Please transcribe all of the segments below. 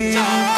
Yeah.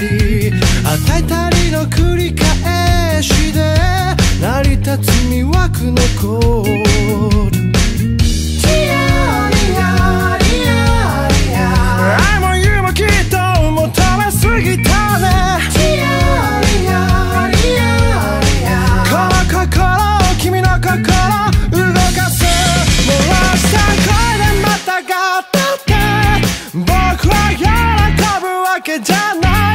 り与えたりの繰り返しで成り立つ魅惑のコード愛も夢もきっと求めすぎたねこの心君の心動かす漏らした声でまたがったって僕は喜ぶわけじゃない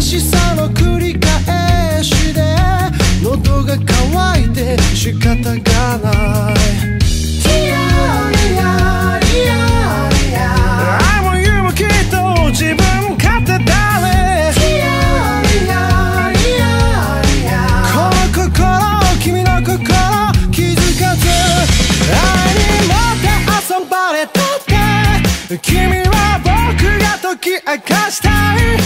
虚しさの繰り返しで喉が渇いて仕方がない。愛も夢もきっと自分勝手だねこの心君の心気づかず。愛に持って遊ばれたって。君は僕が解き明かしたい